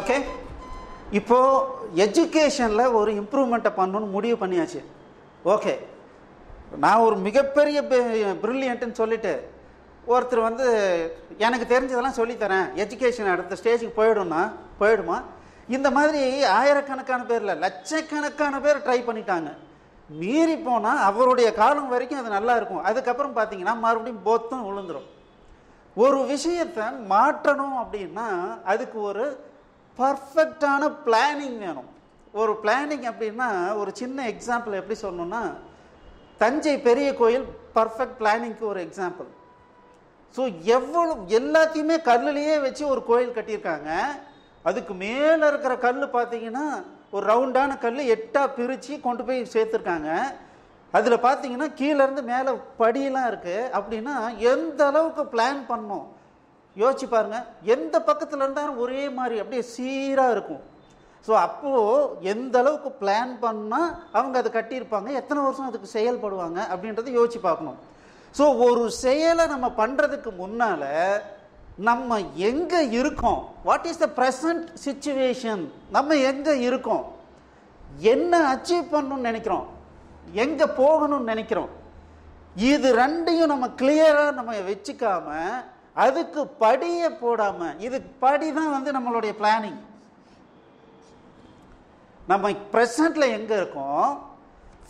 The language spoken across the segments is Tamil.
ஓகே இப்போது எஜுகேஷனில் ஒரு இம்ப்ரூவ்மெண்ட்டை பண்ணணும்னு முடிவு பண்ணியாச்சு. ஓகே நான் ஒரு மிகப்பெரிய ப்ரில்லியன்ட்டுன்னு சொல்லிட்டு ஒருத்தர் வந்து எனக்கு தெரிஞ்சதெல்லாம் சொல்லித்தரேன். எஜுகேஷன் அடுத்த ஸ்டேஜுக்கு போயிடும்னா போயிடுமா? இந்த மாதிரி ஆயிரக்கணக்கான பேரில் லட்சக்கணக்கான பேர் ட்ரை பண்ணிட்டாங்க. மீறி போனால் அவருடைய காலம் வரைக்கும் அது நல்லா இருக்கும். அதுக்கப்புறம் பார்த்தீங்கன்னா மறுபடியும் போத்தும் விழுந்துடும் ஒரு விஷயத்தை மாற்றணும் அப்படின்னா அதுக்கு ஒரு பர்ஃபெக்டான பிளானிங் வேணும். ஒரு பிளானிங் அப்படின்னா ஒரு சின்ன எக்ஸாம்பிள் எப்படி சொல்லணும்னா தஞ்சை பெரிய கோயில் பர்ஃபெக்ட் பிளானிங்க்கு ஒரு எக்ஸாம்பிள் ஸோ எவ்வளோ எல்லாத்தையுமே கல்லுலேயே வச்சு ஒரு கோயில் கட்டியிருக்காங்க. அதுக்கு மேலே இருக்கிற கல் பார்த்தீங்கன்னா ஒரு ரவுண்டான கல் எட்டாக பிரித்து கொண்டு போய் சேர்த்துருக்காங்க. அதில் பார்த்தீங்கன்னா கீழேருந்து மேலே படியெல்லாம் இருக்குது அப்படின்னா எந்த அளவுக்கு பிளான் பண்ணோம் யோசிச்சு பாருங்க எந்த பக்கத்தில் இருந்தாலும் ஒரே மாதிரி அப்படியே சீராக இருக்கும். ஸோ அப்போது எந்த அளவுக்கு பிளான் பண்ணால் அவங்க அதை கட்டியிருப்பாங்க எத்தனை வருஷம் அதுக்கு செயல்படுவாங்க அப்படின்றத யோசிச்சு பார்க்கணும். ஸோ ஒரு செயலை நம்ம பண்ணுறதுக்கு முன்னால் நம்ம எங்கே இருக்கோம்? What is the present situation நம்ம எங்கே இருக்கோம்? என்ன அச்சீவ் பண்ணணும்னு நினைக்கிறோம்? எங்கே போகணும்னு நினைக்கிறோம்? இது ரெண்டையும் நம்ம கிளியராக நம்ம வச்சுக்காம அதுக்கு படியை போடாமல் இது படி தான் வந்து நம்மளுடைய பிளானிங் நம்ம ப்ரெசண்ட்டில் எங்கே இருக்கோம்?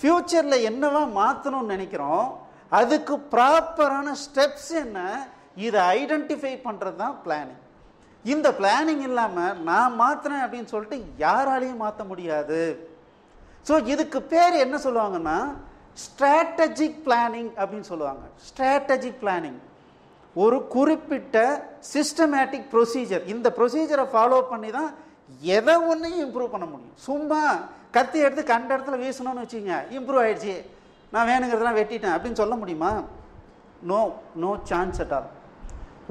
ஃப்யூச்சரில் என்னவா மாற்றணும்னு நினைக்கிறோம்? அதுக்கு ப்ராப்பரான ஸ்டெப்ஸ் என்ன? இதை ஐடென்டிஃபை பண்ணுறது தான் பிளானிங் இந்த பிளானிங் இல்லாமல் நான் மாற்றுறேன் அப்படின்னு சொல்லிட்டு யாராலையும் மாற்ற முடியாது. ஸோ இதுக்கு பேர் என்ன சொல்லுவாங்கன்னா ஸ்ட்ராட்டஜிக் பிளானிங் அப்படின்னு சொல்லுவாங்க. ஸ்ட்ராட்டஜிக் பிளானிங் ஒரு குறிப்பிட்ட சிஸ்டமேட்டிக் ப்ரொசீஜர் இந்த ப்ரொசீஜரை ஃபாலோ பண்ணி தான் எதை ஒன்றையும் இம்ப்ரூவ் பண்ண முடியும். சும்மா கத்தி எடுத்து கண்ட இடத்துல வீசணும்னு வச்சுங்க இம்ப்ரூவ் ஆயிடுச்சு. நான் வேணுங்கிறதெல்லாம் வெட்டிட்டேன் அப்படின்னு சொல்ல முடியுமா? No no chance at all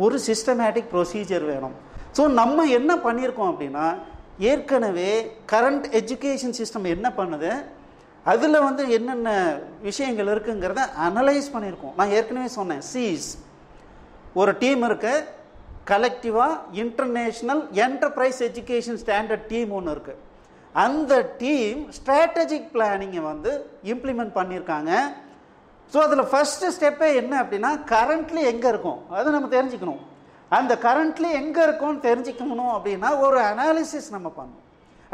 ஒரு சிஸ்டமேட்டிக் ப்ரொசீஜர் வேணும். ஸோ நம்ம என்ன பண்ணியிருக்கோம் அப்படின்னா ஏற்கனவே கரண்ட் எஜுகேஷன் சிஸ்டம் என்ன பண்ணுது? அதில் வந்து என்னென்ன விஷயங்கள் இருக்குங்கிறத அனலைஸ் பண்ணியிருக்கோம். நான் ஏற்கனவே சொன்னேன் சீஸ் ஒரு டீம் இருக்கு. கலெக்டிவாக international enterprise education standard team ஒன்று இருக்குது அந்த டீம் ஸ்ட்ராட்டஜிக் பிளானிங்கை வந்து இம்ப்ளிமெண்ட் பண்ணியிருக்காங்க. ஸோ அதில் ஃபஸ்ட்டு ஸ்டெப்பே என்ன அப்படின்னா கரண்ட்லி எங்கே இருக்கும்? அதை நம்ம தெரிஞ்சுக்கணும். அந்த கரண்ட்லி எங்கே இருக்கும்னு தெரிஞ்சுக்கணும் அப்படின்னா ஒரு அனாலிசிஸ் நம்ம பண்ணணும்.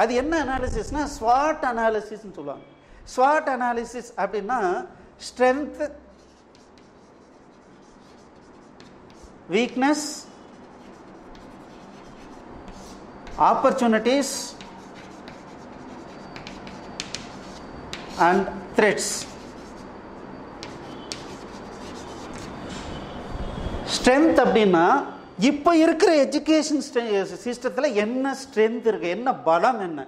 அது என்ன அனாலிசிஸ்னால் ஸ்வாட் அனாலிசிஸ்ன்னு சொல்லுவாங்க. ஸ்வாட் அனாலிசிஸ் அப்படின்னா strength weakness opportunities and threats. Strength அப்படின்னா இப்போ இருக்கிற எஜுகேஷன் சிஸ்டத்தில் eh, என்ன ஸ்ட்ரென்த் இருக்கு என்ன பலம் என்ன?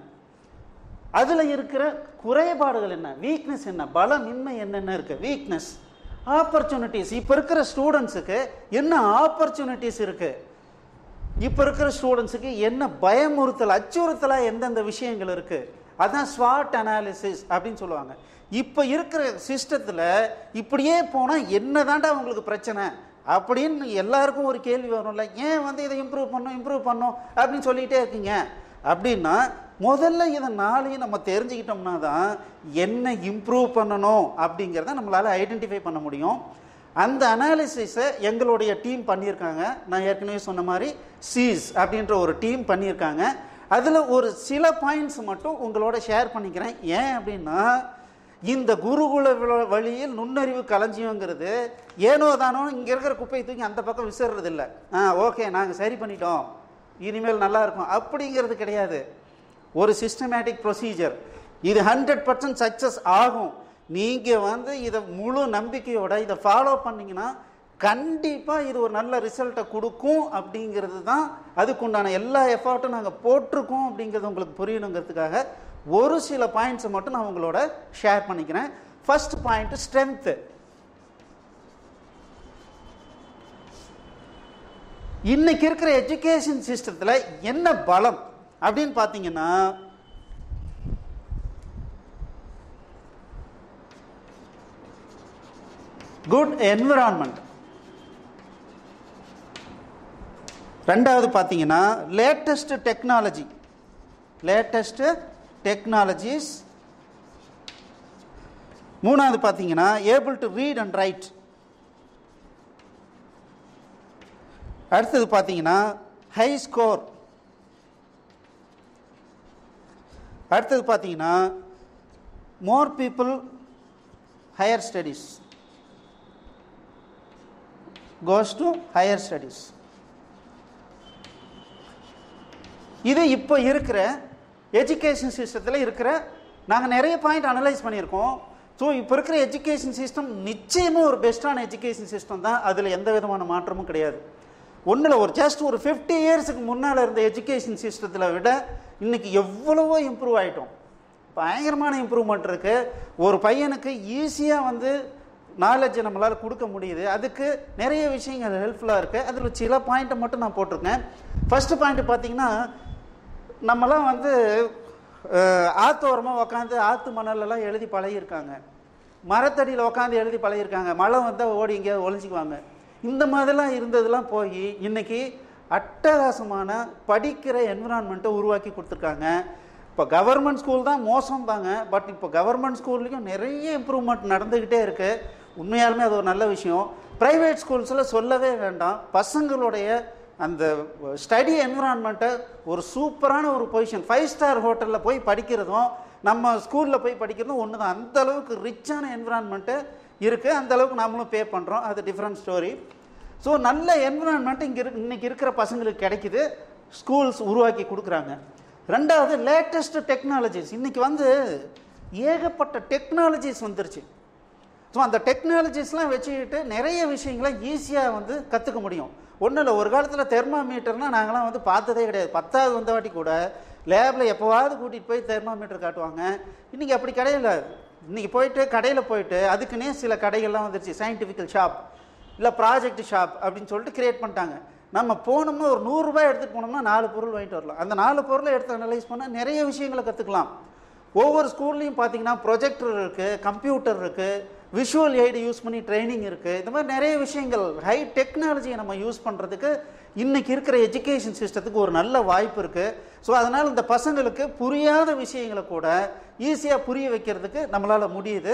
அதில் இருக்கிற குறைபாடுகள் என்ன? வீக்னஸ் என்ன? பலமின்மை என்னென்ன இருக்கு? வீக்னஸ் ஆப்பர்ச்சுனிட்டிஸ் இப்போ இருக்கிற ஸ்டூடெண்ட்ஸுக்கு என்ன ஆப்பர்ச்சுனிட்டிஸ் இருக்குது இப்போ இருக்கிற ஸ்டூடெண்ட்ஸுக்கு என்ன பயமுறுத்தல் அச்சுறுத்தலாக எந்தெந்த விஷயங்கள் இருக்குது அதுதான் ஸ்வாட் அனாலிசிஸ் அப்படின்னு சொல்லுவாங்க. இப்போ இருக்கிற சிஸ்டத்தில் இப்படியே போனால் என்ன தாண்டா உங்களுக்கு பிரச்சனை? அப்படின்னு எல்லாருக்கும் ஒரு கேள்வி வரும்ல. ஏன் வந்து இதை இம்ப்ரூவ் பண்ணும் இம்ப்ரூவ் பண்ணும் அப்படின்னு சொல்லிகிட்டே இருக்கீங்க. அப்படின்னா முதல்ல இதை நாளையும் நம்ம தெரிஞ்சுக்கிட்டோம்னா தான் என்ன இம்ப்ரூவ் பண்ணணும் அப்படிங்கிறத நம்மளால் ஐடென்டிஃபை பண்ண முடியும். அந்த அனாலிசிஸை எங்களுடைய டீம் பண்ணியிருக்காங்க. நான் ஏற்கனவே சொன்ன மாதிரி சீஸ் அப்படின்ற ஒரு டீம் பண்ணியிருக்காங்க. அதில் ஒரு சில பாயிண்ட்ஸ் மட்டும் உங்களோட ஷேர் பண்ணிக்கிறேன். ஏன் அப்படின்னா இந்த குருகுல வழியில் நுண்ணறிவு களஞ்சியங்கிறது ஏனோ தானோ இங்கே இருக்கிற குப்பையை தூக்கி அந்த பக்கம் விசிறதில்லை. ஆ ஓகே நாங்கள் சரி பண்ணிட்டோம். இனிமேல் நல்லா இருக்கும். அப்படிங்கிறது கிடையாது. ஒரு சிஸ்டமேட்டிக் ப்ரொசீஜர் இது ஹண்ட்ரட் பர்சன்ட் சக்ஸஸ் ஆகும். நீங்கள் வந்து இதை முழு நம்பிக்கையோட இதை ஃபாலோ பண்ணிங்கன்னா கண்டிப்பாக இது ஒரு நல்ல ரிசல்ட்டை கொடுக்கும் அப்படிங்கிறது தான் அதுக்குண்டான எல்லா எஃபர்ட்டும் நாங்கள் போட்டிருக்கோம் அப்படிங்கிறது உங்களுக்கு புரியணுங்கிறதுக்காக ஒரு சில பாயிண்ட்ஸை மட்டும் நான் உங்களோட ஷேர் பண்ணிக்கிறேன். ஃபர்ஸ்ட் பாயிண்ட் ஸ்ட்ரென்த்து இன்னைக்கு இருக்கிற எஜுகேஷன் சிஸ்டத்தில் என்ன பலம்? அப்படின்னு பார்த்தீங்கன்னா குட் என்விரான்மெண்ட் ரெண்டாவது பார்த்தீங்கன்னா லேட்டஸ்ட் டெக்னாலஜி லேட்டஸ்ட்டு டெக்னாலஜிஸ் மூணாவது பார்த்தீங்கன்னா able to read and write அடுத்தது பார்த்தீங்கன்னா ஹை ஸ்கோர் அடுத்தது பார்த்தீங்கன்னா more people higher studies goes to higher studies இது இப்போ இருக்கிற எஜுகேஷன் சிஸ்டத்தில் இருக்கிற நாங்கள் நிறைய பாயிண்ட் அனலைஸ் பண்ணியிருக்கோம். ஸோ இப்போ இருக்கிற எஜுகேஷன் சிஸ்டம் நிச்சயமாக ஒரு பெஸ்ட்டான எஜுகேஷன் சிஸ்டம் தான். அதில் எந்த விதமான மாற்றமும் கிடையாது. ஒன்றில் ஒரு ஜஸ்ட் ஒரு ஃபிஃப்டி இயர்ஸுக்கு முன்னால் இருந்த எஜுகேஷன் சிஸ்டத்தில் விட இன்றைக்கி எவ்வளவோ இம்ப்ரூவ் ஆகிட்டோம் பயங்கரமான இம்ப்ரூவ்மெண்ட் இருக்குது ஒரு பையனுக்கு ஈஸியாக வந்து நாலேஜை நம்மளால் கொடுக்க முடியுது. அதுக்கு நிறைய விஷயங்கள் ஹெல்ப்ஃபுல்லாக இருக்குது அதில் சில பாயிண்ட்டை மட்டும் நான் போட்டிருக்கேன். ஃபஸ்ட்டு பாயிண்ட் பார்த்தீங்கன்னா நம்மலாம் வந்து ஆத்தோரமாக உட்காந்து ஆற்று மணலெல்லாம் எழுதி பழகியிருக்காங்க. மரத்தடியில் உட்காந்து எழுதி பழகியிருக்காங்க. மழை வந்தால் ஓடி எங்கேயாவது ஒழிஞ்சிக்குவாங்க இந்த மாதிரிலாம் இருந்ததெல்லாம் போய் இன்னைக்கு அட்டகாசமான படிக்கிற என்விரான்மெண்ட்டை உருவாக்கி கொடுத்துருக்காங்க. இப்போ கவர்மெண்ட் ஸ்கூல் தான் மோசம் தாங்க பட் இப்போ கவர்மெண்ட் ஸ்கூல்லையும் நிறைய இம்ப்ரூவ்மெண்ட் நடந்துக்கிட்டே இருக்குது உண்மையாலுமே அது ஒரு நல்ல விஷயம். ப்ரைவேட் ஸ்கூல்ஸில் சொல்லவே வேண்டாம். பசங்களுடைய அந்த ஸ்டடி என்விரான்மெண்ட்டை ஒரு சூப்பரான ஒரு பொசிஷன் ஃபைவ் ஸ்டார் ஹோட்டலில் போய் படிக்கிறதும் நம்ம ஸ்கூலில் போய் படிக்கிறதும் ஒன்று தான் அந்த அளவுக்கு ரிச்சான என்விரான்மெண்ட்டு இருக்குது அந்த அளவுக்கு நாமளும் பே பண்ணுறோம் அது டிஃப்ரெண்ட் ஸ்டோரி ஸோ நல்ல என்விரான்மெண்ட் இங்கே இரு இன்றைக்கி இருக்கிற பசங்களுக்கு கிடைக்குது. ஸ்கூல்ஸ் உருவாக்கி கொடுக்குறாங்க. ரெண்டாவது லேட்டஸ்ட் டெக்னாலஜிஸ் இன்றைக்கி வந்து ஏகப்பட்ட டெக்னாலஜிஸ் வந்துருச்சு. ஸோ அந்த டெக்னாலஜிஸ்லாம் வச்சுக்கிட்டு நிறைய விஷயங்களை ஈஸியாக வந்து கற்றுக்க முடியும். ஒன்றும் இல்லை ஒரு காலத்தில் தெர்மாமீட்டர்னால் நாங்களாம் வந்து பார்த்ததே கிடையாது. பத்தாவது வந்த வாட்டி கூட லேபில் எப்போவாவது கூட்டிகிட்டு போய் தெர்மாமீட்டர் காட்டுவாங்க. இன்றைக்கி அப்படி கிடையாது இன்றைக்கி போயிட்டு கடையில் போயிட்டு அதுக்குன்னே சில கடைகள்லாம் வந்துருச்சு. சயின்டிஃபிக்கல் ஷாப் இல்லை ப்ராஜெக்ட் ஷாப் அப்படின்னு சொல்லிட்டு கிரியேட் பண்ணிட்டாங்க. நம்ம போனோம்னா ஒரு நூறுரூவா எடுத்துகிட்டு போனோம்னா நாலு பொருள் வாங்கிட்டு வரலாம். அந்த நாலு பொருளை எடுத்து அனலைஸ் பண்ணால் நிறைய விஷயங்களை கற்றுக்கலாம் ஒவ்வொரு ஸ்கூல்லையும் பார்த்தீங்கன்னா ப்ரொஜெக்டர் இருக்குது கம்ப்யூட்டர் இருக்குது விஷுவல் எய்டு யூஸ் பண்ணி ட்ரைனிங் இருக்குது இந்த மாதிரி நிறைய விஷயங்கள் ஹை டெக்னாலஜியை நம்ம யூஸ் பண்ணுறதுக்கு இன்றைக்கி இருக்கிற எஜுகேஷன் சிஸ்டத்துக்கு ஒரு நல்ல வாய்ப்பு இருக்குது ஸோ அதனால் இந்த பசங்களுக்கு புரியாத விஷயங்களை கூட ஈஸியாக புரிய வைக்கிறதுக்கு நம்மளால் முடியுது.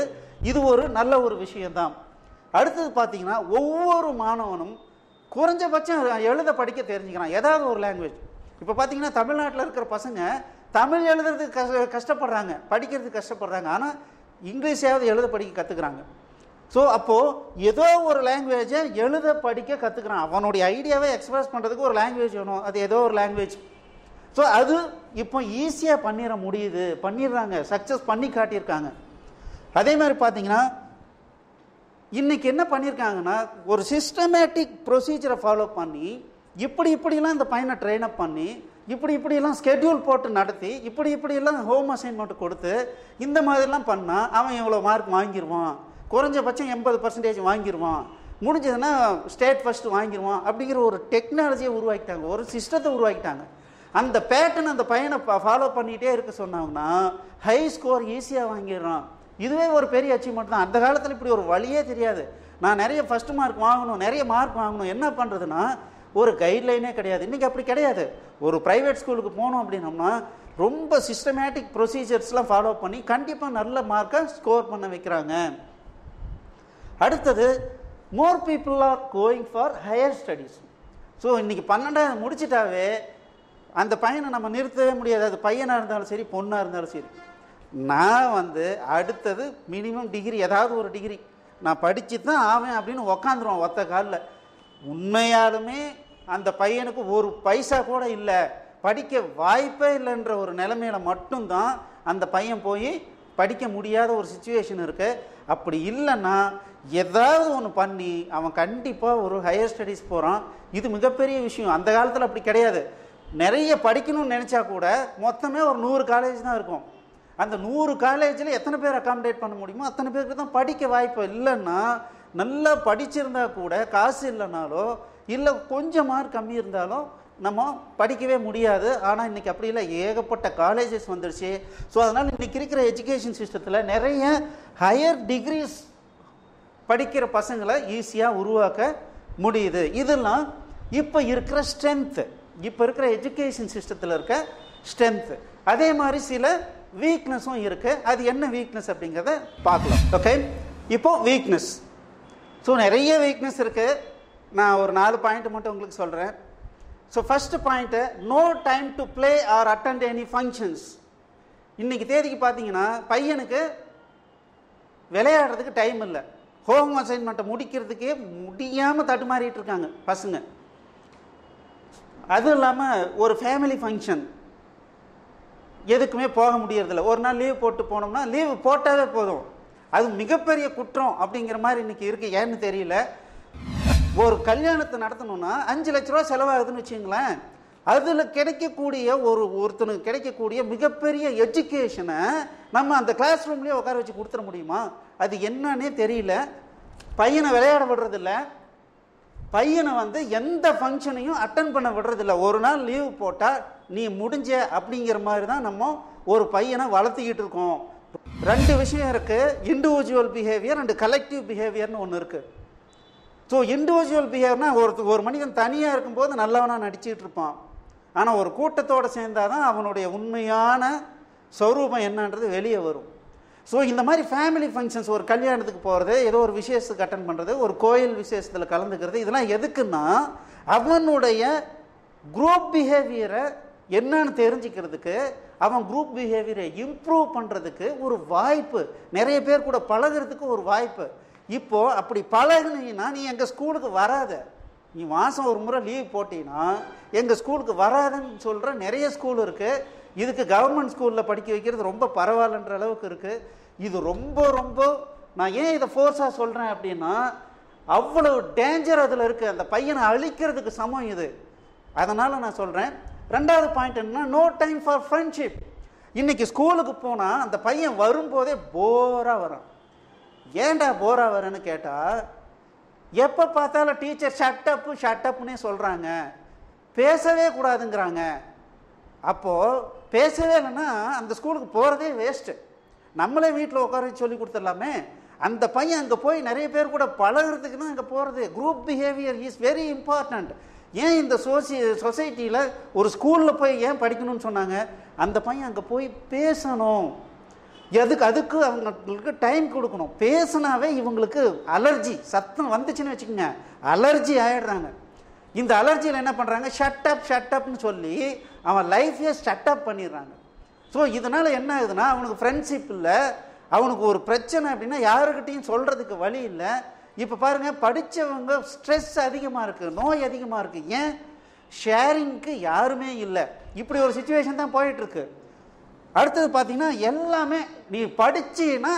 இது ஒரு நல்ல ஒரு விஷயம்தான். அடுத்தது பார்த்தீங்கன்னா ஒவ்வொரு மாணவனும் குறைஞ்சபட்சம் எழுத படிக்க தெரிஞ்சுக்கிறான். ஏதாவது ஒரு லாங்குவேஜ் இப்போ பார்த்தீங்கன்னா தமிழ்நாட்டில் இருக்கிற பசங்க தமிழ் எழுதுறதுக்கு கஷ்ட கஷ்டப்படுறாங்க. படிக்கிறதுக்கு கஷ்டப்படுறாங்க. ஆனால் இங்கிலீஷாவது எழுத படிக்க கற்றுக்குறாங்க ஸோ அப்போது ஏதோ ஒரு லாங்குவேஜை எழுத படிக்க கற்றுக்குறான் அவனுடைய ஐடியாவை எக்ஸ்பிரஸ் பண்ணுறதுக்கு ஒரு லாங்குவேஜ் வேணும். அது ஏதோ ஒரு லாங்குவேஜ் ஸோ அது இப்போ ஈஸியாக பண்ணிட முடியுது. பண்ணிடுறாங்க. சக்ஸஸ் பண்ணி காட்டியிருக்காங்க. அதே மாதிரி பார்த்தீங்கன்னா இன்றைக்கி என்ன பண்ணியிருக்காங்கன்னா ஒரு சிஸ்டமேட்டிக் ப்ரொசீஜரை ஃபாலோ பண்ணி இப்படி இப்படிலாம் இந்த பையனை ட்ரெயின் அப் பண்ணி இப்படி இப்படியெல்லாம் ஸ்கெட்யூல் போட்டு நடத்தி இப்படி இப்படியெல்லாம் ஹோம் அசைன்மெண்ட் கொடுத்து இந்த மாதிரிலாம் பண்ணால் அவன் இவ்வளோ மார்க் வாங்கிடுவான் குறைஞ்சபட்சம் எண்பது பர்சன்டேஜ் வாங்கிடுவான் முடிஞ்சதுன்னா ஸ்டேட் ஃபஸ்ட்டு வாங்கிடுவான் அப்படிங்கிற ஒரு டெக்னாலஜியை உருவாக்கிட்டாங்க. ஒரு சிஸ்டத்தை உருவாக்கிட்டாங்க. அந்த பேட்டர்ன் அந்த பையனை ஃபாலோ பண்ணிகிட்டே இருக்க சொன்னாங்கன்னா ஹை ஸ்கோர் ஈஸியாக வாங்கிடுறான். இதுவே ஒரு பெரிய அச்சீவ்மெண்ட் தான். அந்த காலத்தில் இப்படி ஒரு வழியே தெரியாது. நான் நிறைய ஃபஸ்ட்டு மார்க் வாங்கணும் நிறைய மார்க் வாங்கணும். என்ன பண்ணுறதுன்னா ஒரு கைட்லைனே கிடையாது. இன்றைக்கி அப்படி கிடையாது. ஒரு ப்ரைவேட் ஸ்கூலுக்கு போனோம் அப்படின்னோம்னா ரொம்ப சிஸ்டமேட்டிக் ப்ரொசீஜர்ஸ்லாம் ஃபாலோ பண்ணி கண்டிப்பாக நல்ல மார்க்கை ஸ்கோர் பண்ண வைக்கிறாங்க. அடுத்தது more people are going for higher studies so இன்றைக்கி பன்னெண்டாவது முடிச்சிட்டாவே அந்த பையனை நம்ம நிறுத்தவே முடியாது. அது பையனாக இருந்தாலும் சரி பொண்ணாக இருந்தாலும் சரி. நான் வந்து அடுத்தது மினிமம் டிகிரி ஏதாவது ஒரு டிகிரி நான் படித்து தான் ஆவேன் அப்படின்னு உக்காந்துருவான் ஒத்த காலில். உண்மையாலுமே அந்த பையனுக்கு ஒரு பைசா கூட இல்லை. படிக்க வாய்ப்பே இல்லைன்ற ஒரு நிலைமையில மட்டும்தான் அந்த பையன் போய் படிக்க முடியாத ஒரு சுச்சுவேஷன் இருக்குது அப்படி இல்லைன்னா ஏதாவது ஒன்று பண்ணி அவன் கண்டிப்பாக ஒரு ஹையர் ஸ்டடீஸ் போகிறான் இது மிகப்பெரிய விஷயம். அந்த காலத்தில் அப்படி கிடையாது. நிறைய படிக்கணும்னு நினச்சா கூட மொத்தமே ஒரு நூறு காலேஜ் தான் இருக்கும். அந்த நூறு காலேஜில் எத்தனை பேர் அக்காமடேட் பண்ண முடியுமோ அத்தனை பேருக்கு தான் படிக்க வாய்ப்பு இல்லைன்னா நல்லா படிச்சிருந்தா கூட காசு இல்லைனாலோ இல்லை கொஞ்சம் மார்க் கம்மி இருந்தாலும் நம்ம படிக்கவே முடியாது. ஆனால் இன்றைக்கி அப்படி இல்லை. ஏகப்பட்ட காலேஜஸ் வந்துருச்சு. ஸோ அதனால் இன்றைக்கி இருக்கிற எஜுகேஷன் சிஸ்டத்தில் நிறைய ஹையர் டிகிரிஸ் படிக்கிற பசங்களை ஈஸியாக உருவாக்க முடியுது. இதெல்லாம் இப்போ இருக்கிற ஸ்ட்ரென்த்து இப்போ இருக்கிற எஜுகேஷன் சிஸ்டத்தில் இருக்க ஸ்ட்ரென்த்து அதே மாதிரி சில வீக்னஸும் இருக்குது அது என்ன வீக்னஸ் அப்படிங்கிறத பார்க்கலாம். ஓகே இப்போ வீக்னஸ் ஸோ நிறைய வீக்னஸ் இருக்குது நான் ஒரு நாலு பாயிண்ட் மட்டும் உங்களுக்கு சொல்கிறேன் so first point no time to play or attend any functions இன்றைக்கி தேதிக்கு பார்த்தீங்கன்னா பையனுக்கு விளையாடுறதுக்கு டைம் இல்லை. ஹோம் அசைன்மெண்ட்டை முடிக்கிறதுக்கே முடியாமல் தடுமாறிட்டு இருக்காங்க பசங்க. அதுவும் இல்லாமல் ஒரு ஃபேமிலி ஃபங்க்ஷன் எதுக்குமே போக முடியறதில்ல. ஒரு நாள் லீவ் போட்டு போனோம்னா லீவ் போட்டாவே போதும். அது மிகப்பெரிய குற்றம் அப்படிங்கிற மாதிரி இன்றைக்கி இருக்குது ஏன்னு தெரியல. ஒரு கல்யாணத்தை நடத்தணும்னா அஞ்சு லட்ச ரூபா செலவாகுதுன்னு வச்சுங்களேன் அதில் கிடைக்கக்கூடிய ஒரு ஒருத்தனுக்கு கிடைக்கக்கூடிய மிகப்பெரிய எஜுகேஷனை நம்ம அந்த கிளாஸ் ரூம்லேயே உட்கார வச்சு கொடுத்துட முடியுமா? அது என்னன்னே தெரியல. பையனை விளையாட விடுறதில்ல. பையனை வந்து எந்த ஃபங்க்ஷனையும் அட்டன் பண்ண விடுறதில்ல. ஒரு நாள் லீவ் போட்டால் நீ முடிஞ்ச அப்படிங்கிற மாதிரி தான் நம்ம ஒரு பையனை வளர்த்திக்கிட்டு இருக்கோம். ரெண்டு விஷயம் இருக்குது இண்டிவிஜுவல் பிஹேவியர் அண்டு கலெக்டிவ் பிஹேவியர்னு ஒன்று இருக்குது ஸோ இண்டிவிஜுவல் பிஹேவியர்னா ஒரு ஒரு மனிதன் தனியாக இருக்கும்போது நல்லவனாக நடிச்சிட்டு இருப்பான். ஆனால் ஒரு கூட்டத்தோடு சேர்ந்தாதான் அவனுடைய உண்மையான ஸ்வரூபம் என்னன்றது வெளியே வரும். ஸோ இந்த மாதிரி ஃபேமிலி ஃபங்க்ஷன்ஸ் ஒரு கல்யாணத்துக்கு போகிறது ஏதோ ஒரு விசேஷத்துக்கு அட்டன் பண்ணுறது ஒரு கோயில் விசேஷத்தில் கலந்துக்கிறது இதெல்லாம் எதுக்குன்னா அவனுடைய குரூப் பிஹேவியரை என்னன்னு தெரிஞ்சுக்கிறதுக்கு அவன் குரூப் பிஹேவியரை இம்ப்ரூவ் பண்ணுறதுக்கு ஒரு வாய்ப்பு. நிறைய பேர் கூட பழகுறதுக்கு ஒரு வாய்ப்பு. இப்போ அப்படி பழகுனீங்கன்னா நீ எங்கள் ஸ்கூலுக்கு வராத. நீ மாதம் ஒரு முறை லீவ் போட்டீங்கன்னா எங்கள் ஸ்கூலுக்கு வராதுன்னு சொல்கிற நிறைய ஸ்கூல் இருக்குது இதுக்கு கவர்மெண்ட் ஸ்கூலில் படிக்க வைக்கிறது ரொம்ப பரவாயில்லன்ற அளவுக்கு இருக்குது இது ரொம்ப ரொம்ப நான் ஏன் இதை ஃபோர்ஸாக சொல்கிறேன் அப்படின்னா அவ்வளவு டேஞ்சர் அதில் இருக்குது அந்த பையனை அழிக்கிறதுக்கு சமம் இது. அதனால் நான் சொல்கிறேன் ரெண்டாவது பாயிண்ட் என்னன்னா நோ டைம் ஃபார் ஃப்ரெண்ட்ஷிப் இன்றைக்கி ஸ்கூலுக்கு போனால் அந்த பையன் வரும்போதே போராக வரான். ஏன்டா போரா வரேன்னு கேட்டால் எப்போ பார்த்தாலும் டீச்சர் ஷட்டப்பு ஷட்டப்புன்னே சொல்கிறாங்க பேசவே கூடாதுங்கிறாங்க. அப்போது பேசவே இல்லைன்னா அந்த ஸ்கூலுக்கு போகிறதே வேஸ்ட்டு நம்மளே வீட்டில் உட்கார வச்சு சொல்லி கொடுத்துடலாமே. அந்த பையன் அங்கே போய் நிறைய பேர் கூட பழகுறதுக்கு அங்கே போகிறது group behaviour is very important ஏன் இந்த சோசி சொசைட்டியில் ஒரு ஸ்கூலில் போய் ஏன் படிக்கணும்னு சொன்னாங்க? அந்த பையன் அங்கே போய் பேசணும். எதுக்கு அதுக்கு அவங்களுக்கு டைம் கொடுக்கணும். பேசுனாவே இவங்களுக்கு அலர்ஜி சத்தம் வந்துச்சுன்னு வச்சுக்கோங்க. அலர்ஜி ஆகிடுறாங்க இந்த அலர்ஜியில் என்ன பண்ணுறாங்க ஷட்டப் ஷட்டப்னு சொல்லி அவன் லைஃப்பையே ஷட்டப் பண்ணிடுறாங்க. ஸோ இதனால் என்ன ஆகுதுன்னா அவனுக்கு ஃப்ரெண்ட்ஷிப் இல்லை. அவனுக்கு ஒரு பிரச்சனை அப்படின்னா யாருக்கிட்டையும் சொல்கிறதுக்கு வழி இல்லை. இப்போ பாருங்கள் படித்தவங்க ஸ்ட்ரெஸ் அதிகமாக இருக்குது நோய் அதிகமாக இருக்குது ஏன்? ஷேரிங்க்கு யாருமே இல்லை. இப்படி ஒரு சுச்சுவேஷன் தான் போயிட்டுருக்கு அடுத்தது பார்த்தீங்கன்னா எல்லாமே நீ படிச்சின்னா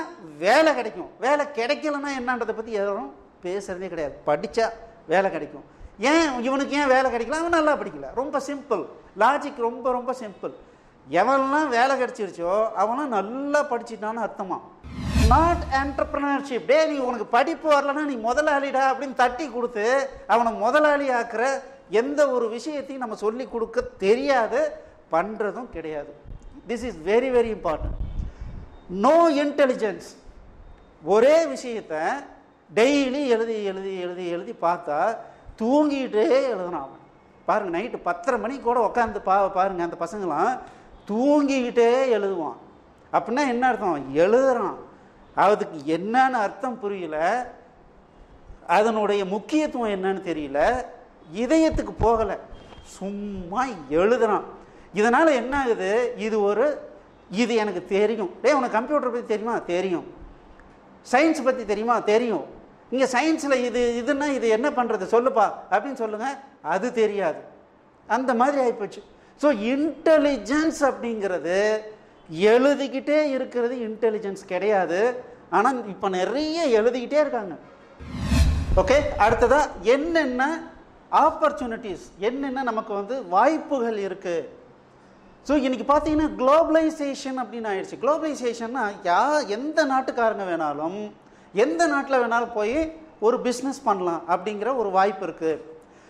வேலை கிடைக்கும். வேலை கிடைக்கலன்னா என்னன்றதை பற்றி யாரும் பேசுறதே கிடையாது. படித்தா வேலை கிடைக்கும். ஏன் இவனுக்கு ஏன் வேலை கிடைக்கல? அவன் நல்லா படிக்கல. ரொம்ப சிம்பிள் லாஜிக் ரொம்ப ரொம்ப சிம்பிள் எவன்லாம் வேலை கிடைச்சிருச்சோ அவனும் நல்லா படிச்சிட்டான்னு அர்த்தமா? நாட் என்டர்பிரினர்ஷிப் டே நீ உனக்கு படிப்பு வரலன்னா நீ முதலாளிடா அப்படின்னு தட்டி கொடுத்து அவனை முதலாளி ஆக்குற எந்த ஒரு விஷயத்தையும் நம்ம சொல்லி கொடுக்க தெரியாது. பண்ணுறதும் கிடையாது. This is very very important no intelligence ஒரே விஷயத்த டெய்லி எழுதி எழுதி எழுதி எழுதி பார்த்தா தூங்கிட்டே எழுதணும் அவன். பாருங்கள் நைட்டு பத்தரை மணிக்கு கூட உட்காந்து பா பாருங்க அந்த பசங்களாம் தூங்கிக்கிட்டே எழுதுவான். அப்படின்னா என்ன அர்த்தம்? எழுதுறான். அதுக்கு என்னன்னு அர்த்தம் புரியல. அதனுடைய முக்கியத்துவம் என்னன்னு தெரியல. இதயத்துக்கு போகலை. சும்மா எழுதுறான். இதனால் என்ன ஆகுது இது ஒரு இது எனக்கு தெரியும். டேய் உனக்கு கம்ப்யூட்டர் பற்றி தெரியுமா? தெரியும். சயின்ஸ் பற்றி தெரியுமா? தெரியும். இங்கே சயின்ஸில் இது இதுன்னா இது என்ன பண்ணுறது சொல்லுப்பா. அப்படின்னு சொல்லுங்கள் அது தெரியாது. அந்த மாதிரி ஆகிப்போச்சு ஸோ இன்டெலிஜென்ஸ் அப்படிங்கிறது எழுதிக்கிட்டே இருக்கிறது இன்டெலிஜென்ஸ் கிடையாது. ஆனால் இப்போ நிறைய எழுதிக்கிட்டே இருக்காங்க. ஓகே அடுத்ததாக என்னென்ன ஆப்பர்ச்சுனிட்டிஸ் என்னென்ன நமக்கு வந்து வாய்ப்புகள் இருக்குது ஸோ இன்னைக்கு பார்த்தீங்கன்னா குளோபலைசேஷன் அப்படின்னு ஆயிடுச்சு. குளோபலைசேஷன்னா யா எந்த நாட்டுக்காரங்க வேணாலும் எந்த நாட்டில் வேணாலும் போய் ஒரு பிஸ்னஸ் பண்ணலாம் அப்படிங்கிற ஒரு வாய்ப்பு இருக்குது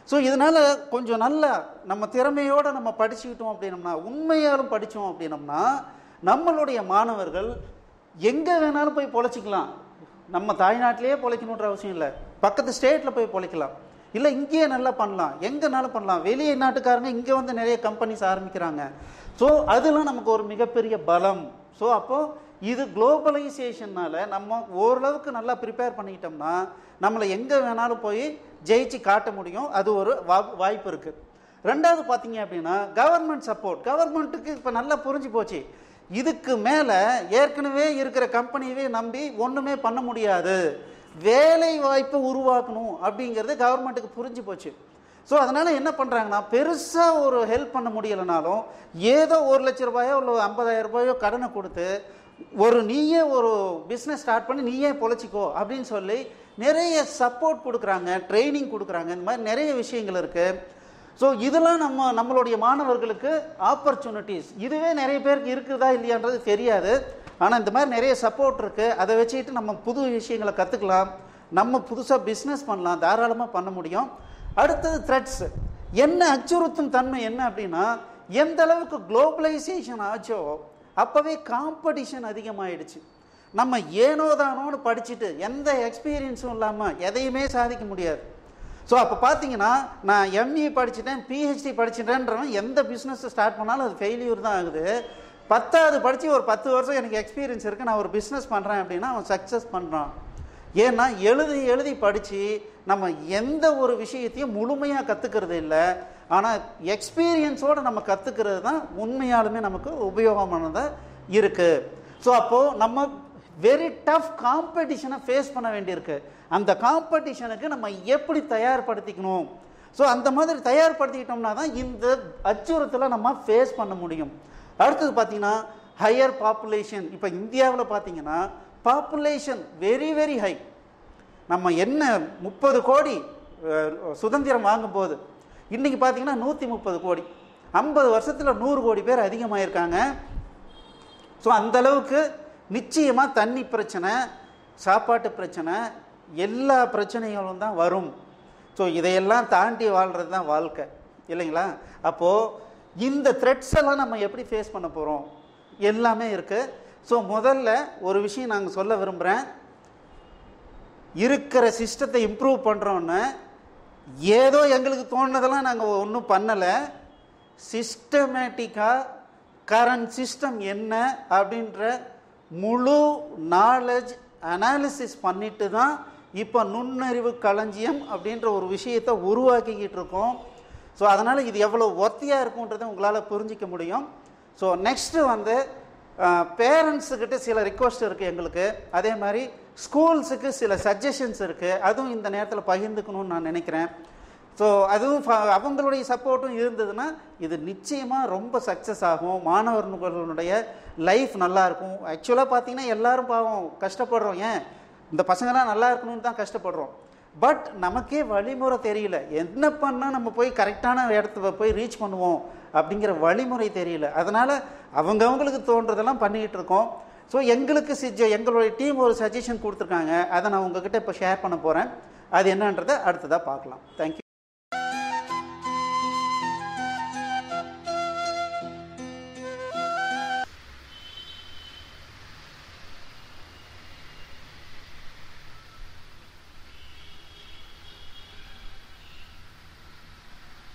ஸோ இதனால் கொஞ்சம் நல்லா நம்ம திறமையோடு நம்ம படிச்சுக்கிட்டோம் அப்படின்னம்னா உண்மையாலும் படித்தோம் அப்படின்னம்னா நம்மளுடைய மாணவர்கள் எங்கே வேணாலும் போய் பொழைச்சிக்கலாம். நம்ம தாய்நாட்டிலேயே பொழைக்கணுன்ற அவசியம் இல்லை. பக்கத்து ஸ்டேட்டில் போய் பொழைக்கலாம். இல்லை இங்கேயே நல்லா பண்ணலாம். எங்கேனாலும் பண்ணலாம். வெளியே நாட்டுக்காரங்க இங்கே வந்து நிறைய கம்பெனிஸ் ஆரம்பிக்கிறாங்க. ஸோ அதெல்லாம் நமக்கு ஒரு மிகப்பெரிய பலம். ஸோ அப்போது இது குளோபலைசேஷன்னால நம்ம ஓரளவுக்கு நல்லா ப்ரிப்பேர் பண்ணிக்கிட்டோம்னா நம்மளை எங்கே வேணாலும் போய் ஜெயிச்சு காட்ட முடியும். அது ஒரு வா- வாய்ப்பு இருக்குது ரெண்டாவது பார்த்தீங்க அப்படின்னா கவர்மெண்ட் சப்போர்ட் கவர்மெண்ட்டுக்கு இப்போ நல்லா புரிஞ்சு போச்சு. இதுக்கு மேலே ஏற்கனவே இருக்கிற கம்பெனியவே நம்பி ஒன்றுமே பண்ண முடியாது. வேலை வாய்ப்பை உருவாக்கணும் அப்படிங்கிறது கவர்மெண்ட்டுக்கு புரிஞ்சு போச்சு. ஸோ அதனால் என்ன பண்ணுறாங்கன்னா பெருசாக ஒரு ஹெல்ப் பண்ண முடியலைனாலும் ஏதோ ஒரு லட்ச ரூபாயோ இல்லை ஐம்பதாயிரம் ரூபாயோ கடனை கொடுத்து ஒரு நீயே ஒரு பிஸ்னஸ் ஸ்டார்ட் பண்ணி நீயே பொழைச்சிக்கோ அப்படின்னு சொல்லி நிறைய சப்போர்ட் கொடுக்குறாங்க ட்ரைனிங் கொடுக்குறாங்க இந்த மாதிரி நிறைய விஷயங்கள் இருக்குது ஸோ இதெல்லாம் நம்ம நம்மளுடைய மாணவர்களுக்கு ஆப்பர்ச்சுனிட்டிஸ் இதுவே நிறைய பேருக்கு இருக்குதா இல்லையான்றது தெரியாது. ஆனால் இந்த மாதிரி நிறைய சப்போர்ட் இருக்குது அதை வச்சுக்கிட்டு நம்ம புது விஷயங்களை கற்றுக்கலாம் நம்ம புதுசாக பிஸ்னஸ் பண்ணலாம். தாராளமாக பண்ண முடியும். அடுத்தது த்ரெட்ஸ் என்ன அச்சுறுத்தும் தன்மை என்ன அப்படின்னா எந்த அளவுக்கு குளோபலைசேஷன் ஆச்சோ அப்போவே காம்படிஷன் அதிகமாகிடுச்சு நம்ம ஏனோ தானோன்னு படிச்சுட்டு எந்த எக்ஸ்பீரியன்ஸும் இல்லாமல் எதையுமே சாதிக்க முடியாது. ஸோ அப்போ பார்த்தீங்கன்னா நான் எம்இ படிச்சுட்டேன் பிஹெச்டி படிச்சுட்டேன்றவன் எந்த பிஸ்னஸை ஸ்டார்ட் பண்ணாலும் அது ஃபெயிலியூர் தான் ஆகுது. பத்தாவது படித்து ஒரு பத்து வருஷம் எனக்கு எக்ஸ்பீரியன்ஸ் இருக்குது நான் ஒரு பிஸ்னஸ் பண்ணுறேன் அப்படின்னா அவன் சக்ஸஸ் பண்ணுறான் ஏன்னா எழுதி எழுதி படித்து நம்ம எந்த ஒரு விஷயத்தையும் முழுமையாக கற்றுக்கிறது இல்லை. ஆனால் எக்ஸ்பீரியன்ஸோடு நம்ம கற்றுக்கிறது தான் உண்மையாலுமே நமக்கு உபயோகமானதாக இருக்குது ஸோ அப்போது நம்ம வெரி டஃப் காம்படிஷனை ஃபேஸ் பண்ண வேண்டியிருக்கு. அந்த காம்படிஷனுக்கு நம்ம எப்படி தயார்படுத்திக்கணும்? ஸோ அந்த மாதிரி தயார்படுத்திக்கிட்டோம்னா தான் இந்த அச்சுறுத்தலை நம்ம ஃபேஸ் பண்ண முடியும். அடுத்தது பார்த்திங்கன்னா ஹையர் பாப்புலேஷன் இப்போ இந்தியாவில் பார்த்திங்கன்னா பாப்புலேஷன் வெரி வெரி ஹை நம்ம என்ன முப்பது கோடி சுதந்திரம் வாங்கும்போது இன்றைக்கி பார்த்தீங்கன்னா நூற்றி முப்பது கோடி. ஐம்பது வருஷத்தில் நூறு கோடி பேர் அதிகமாயிருக்காங்க. ஸோ அந்த அளவுக்கு நிச்சயமாக தண்ணி பிரச்சனை சாப்பாட்டு பிரச்சனை எல்லா பிரச்சனைகளும் தான் வரும். ஸோ இதையெல்லாம் தாண்டி வாழ்கிறது தான் வாழ்க்கை. இல்லைங்களா? அப்போது இந்த த்ரெட்ஸ் எல்லாம் நம்ம எப்படி ஃபேஸ் பண்ண போகிறோம் எல்லாமே இருக்குது ஸோ முதல்ல ஒரு விஷயம் நாங்கள் சொல்ல விரும்புகிறேன் இருக்கிற சிஸ்டத்தை இம்ப்ரூவ் பண்ணுறோன்னு ஏதோ எங்களுக்கு தோணுனதெல்லாம் நாங்கள் ஒன்றும் பண்ணலை. சிஸ்டமேட்டிக்காக கரண்ட் சிஸ்டம் என்ன அப்படின்ற முழு நாலேஜ் அனாலிசிஸ் பண்ணிட்டு தான் இப்போ நுண்ணறிவு களஞ்சியம் அப்படின்ற ஒரு விஷயத்தை உருவாக்கிக்கிட்டு இருக்கோம். ஸோ அதனால் இது எவ்வளோ ஒர்த்தியாக இருக்குன்றதை உங்களால் புரிஞ்சிக்க முடியும். ஸோ நெக்ஸ்ட்டு வந்து பேரண்ட்ஸுக்கிட்ட சில ரிக்வஸ்ட் இருக்குது எங்களுக்கு. அதே மாதிரி ஸ்கூல்ஸுக்கு சில சஜஷன்ஸ் இருக்குது அதுவும் இந்த நேரத்தில் பகிர்ந்துக்கணும்னு நான் நினைக்கிறேன். ஸோ அதுவும் ஃப- அவங்களுடைய சப்போர்ட்டும் இருந்ததுன்னா இது நிச்சயமாக ரொம்ப சக்ஸஸ் ஆகும். மாணவர்களுடைய லைஃப் நல்லாயிருக்கும் ஆக்சுவலாக பார்த்தீங்கன்னா எல்லாரும் பாவம் கஷ்டப்படுறோம். ஏன்? இந்த பசங்களாம் நல்லா இருக்கணும்னு தான் கஷ்டப்படுறோம். பட் நமக்கே வழிமுறை தெரியல. என்ன பண்ணால் நம்ம போய் கரெக்டான இடத்துல போய் ரீச் பண்ணுவோம்? அப்படிங்கிற வழிமுறை தெரியல. அதனால் அவங்கவங்களுக்கு தோன்றதெல்லாம் பண்ணிக்கிட்டு இருக்கோம். ஸோ எங்களுக்கு சிஜ எங்களுடைய டீம் ஒரு சஜஷன் கொடுத்துருக்காங்க. அதை நான் உங்ககிட்ட இப்போ ஷேர் பண்ண போகிறேன் அது என்னன்றதை அடுத்ததாக பார்க்கலாம். தேங்க்யூ